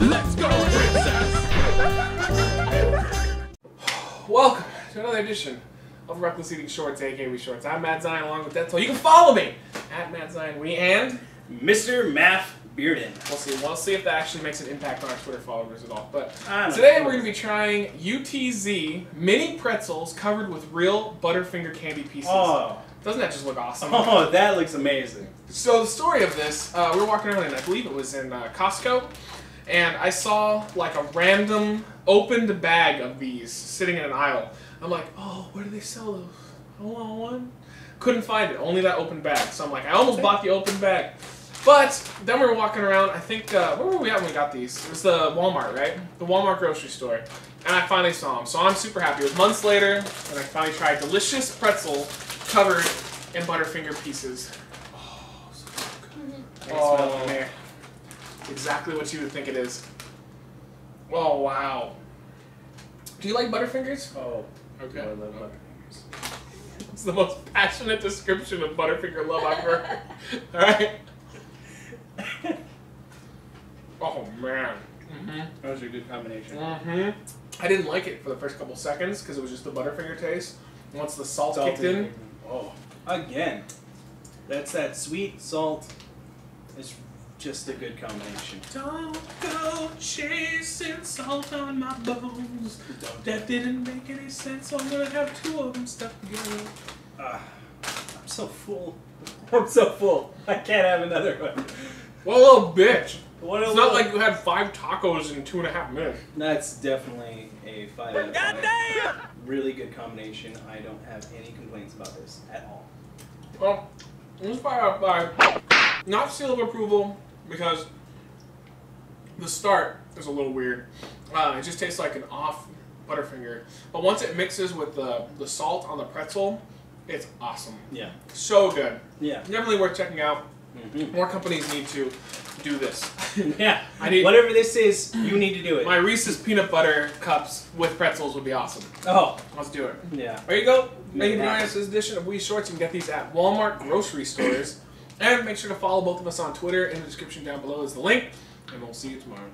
Let's go, princess! Welcome to another edition of Wreckless Eating Shorts, aka Shorts. I'm Matt Zion along with Deathtoll. You can follow me at Matt Zion We and Mr. Math Bearden. We'll see. We'll see if that actually makes an impact on our Twitter followers at all. But today we're going to be trying UTZ mini pretzels covered with real Butterfinger candy pieces. Oh. Doesn't that just look awesome? Oh, that looks amazing. So the story of this, uh, we were walking around, and I believe it was in uh, Costco, and I saw like a random opened bag of these sitting in an aisle. I'm like, oh, where do they sell those? I want one. Couldn't find it. Only that open bag. So I'm like, I almost bought the open bag. But then we were walking around. I think uh, where were we at when we got these? It was the Walmart, right? The Walmart grocery store. And I finally saw them. So I'm super happy. It was months later, and I finally tried delicious pretzel covered in Butterfinger pieces. Oh, so good. I can smell it from here. Exactly what you would think it is. Oh wow. Do you like Butterfingers? Oh, Okay. I love Butterfingers. It's the most passionate description of Butterfinger love I've ever heard. Alright. Oh man. Mm-hmm. Those are a good combination. Mm-hmm. I didn't like it for the first couple seconds because it was just the Butterfinger taste. Once the salt kicked in, Oh, again, that's that sweet salt. It's just a good combination. don't go chasing salt on my bones. Don't- That didn't make any sense, so I'm gonna have two of them stuck together. Ah, I'm so full. I'm so full. I can't have another one. What a little bitch. What a It's not like you had five tacos in two and a half minutes. That's definitely a five out of five. Really good combination. I don't have any complaints about this at all. Well, this is five out of five. Not seal of approval because the start is a little weird. Uh, it just tastes like an off Butterfinger. But once it mixes with the, the salt on the pretzel, it's awesome. Yeah. So good. Yeah. Definitely worth checking out. Mhm. More companies need to do this. Yeah. I need- Whatever this is, you need to do it. My Reese's peanut butter cups with pretzels would be awesome. oh. Let's do it. Yeah. There you go. For Yeah. joining us this edition of We Shorts. You can get these at Walmart grocery stores. And make sure to follow both of us on Twitter. In the description down below is the link. And we'll see you tomorrow.